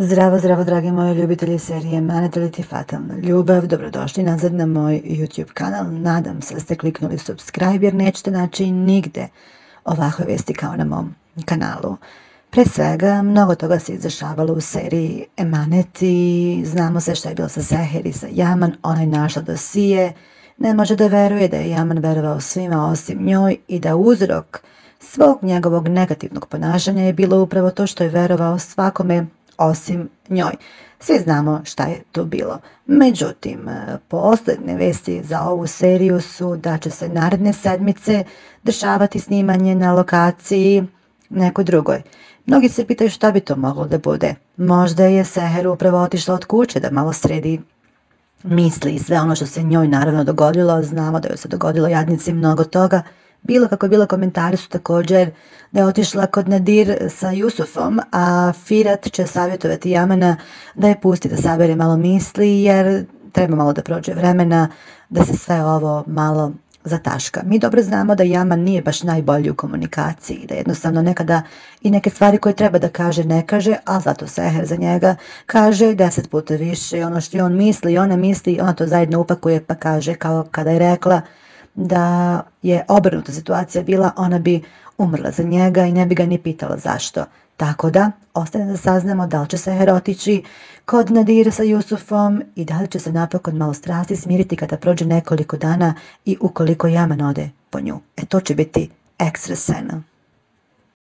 Zdravo, zdravo, dragi moji ljubitelji serije Manet ili ti fatalna ljubav. Dobrodošli nazad na moj YouTube kanal. Nadam se da ste kliknuli subscribe jer nećete naći nigde ovakve vesti kao na mom kanalu. Pre svega, mnogo toga se izdešavalo u seriji Emanet i znamo se što je bilo sa Seher i sa Jaman. Ona je našla dosije. Ne može da veruje da je Jaman verovao svima osim njoj i da uzrok svog njegovog negativnog ponašanja je bilo upravo to što je verovao svakome osim njoj. Svi znamo šta je to bilo. Međutim, posljedne vesti za ovu seriju su da će se naredne sedmice dešavati snimanje na lokaciji nekoj drugoj. Mnogi se pitaju šta bi to moglo da bude. Možda je Seher upravo otišla od kuće da malo sredi misli i sve ono što se njoj naravno dogodilo. Znamo da joj se dogodilo jadnici mnogo toga. Bilo kako bilo komentari su također da je otišla kod Nadir sa Jusufom, a Firat će savjetovati Jamana da je pusti da sabere malo misli jer treba malo da prođe vremena da se sve ovo malo zataška. Mi dobro znamo da Jaman nije baš najbolji u komunikaciji, da jednostavno nekada i neke stvari koje treba da kaže ne kaže, a zato Seher za njega kaže deset puta više ono što on misli ona misli, ona to zajedno upakuje pa kaže kao kada je rekla da je obrnuta situacija bila, ona bi umrla za njega i ne bi ga ni pitala zašto. Tako da, ostane da saznamo da li će se otići kod Nadira sa Jusufom i da li će se napokon malo strasti smiriti kada prođe nekoliko dana i ukoliko Jaman ode po nju. E to će biti ekstra scena.